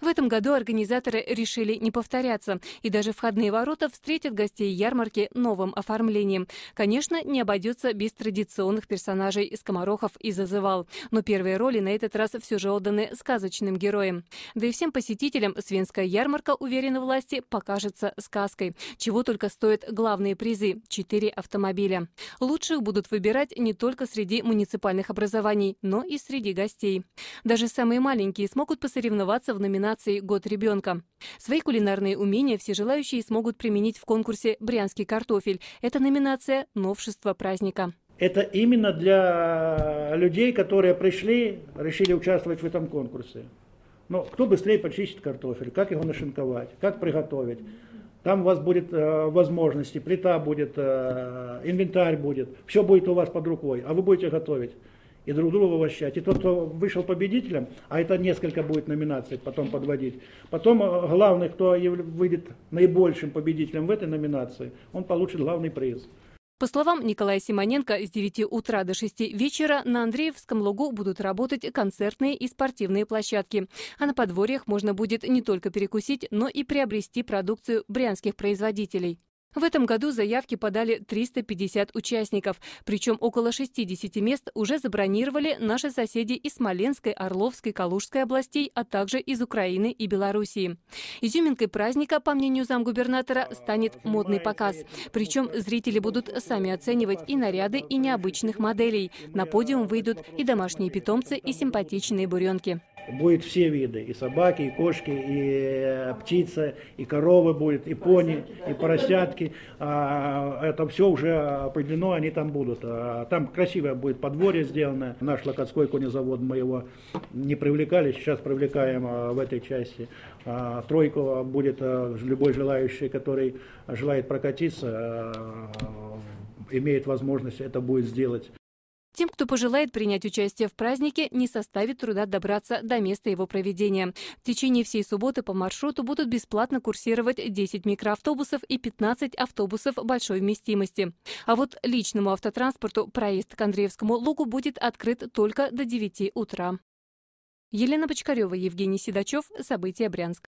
В этом году организаторы решили не повторяться, и даже входные ворота встретят гостей ярмарки новым оформлением. Конечно, не обойдется без традиционных персонажей скоморохов и зазывал, но первые роли на этот раз все же отданы сказочным героям. Да и всем посетителям свинская ярмарка, уверены власти, покажется сказкой. Чего только стоят главные призы – четыре автомобиля. Лучших будут выбирать не только среди муниципальных образований, но и среди гостей. Даже самые маленькие смогут посоревноваться в номинации номинации «Год ребенка». Свои кулинарные умения все желающие смогут применить в конкурсе «Брянский картофель». Это номинация «Новшество праздника». Это именно для людей, которые пришли, решили участвовать в этом конкурсе. Но кто быстрее почистит картофель, как его нашинковать, как приготовить. Там у вас будет э, возможности, плита будет, э, инвентарь будет, все будет у вас под рукой, а вы будете готовить и друг друга угощать. И тот, кто вышел победителем, а это несколько будет номинаций потом подводить, потом э, главный, кто выйдет наибольшим победителем в этой номинации, он получит главный приз. По словам Николая Симоненко, с 9 утра до 6 вечера на Андреевском лугу будут работать концертные и спортивные площадки. А на подворьях можно будет не только перекусить, но и приобрести продукцию брянских производителей. В этом году заявки подали 350 участников, причем около 60 мест уже забронировали наши соседи из Смоленской, Орловской, Калужской областей, а также из Украины и Белоруссии. Изюминкой праздника, по мнению замгубернатора, станет модный показ. Причем зрители будут сами оценивать и наряды, и необычных моделей. На подиум выйдут и домашние питомцы, и симпатичные буренки будет все виды, и собаки, и кошки, и э, птица, и коровы будет, и пони, и поросятки. А, это все уже определено, они там будут. А, там красивое будет подворье сделано. Наш Локотской конезавод, мы его не привлекали, сейчас привлекаем а, в этой части. Тройку будет любой желающий, который желает прокатиться, имеет возможность это будет сделать. Тем, кто пожелает принять участие в празднике, не составит труда добраться до места его проведения. В течение всей субботы по маршруту будут бесплатно курсировать 10 микроавтобусов и 15 автобусов большой вместимости. А вот личному автотранспорту проезд к Андреевскому лугу будет открыт только до 9 утра. Елена Бочкарева, Евгений Седачев. События Брянск.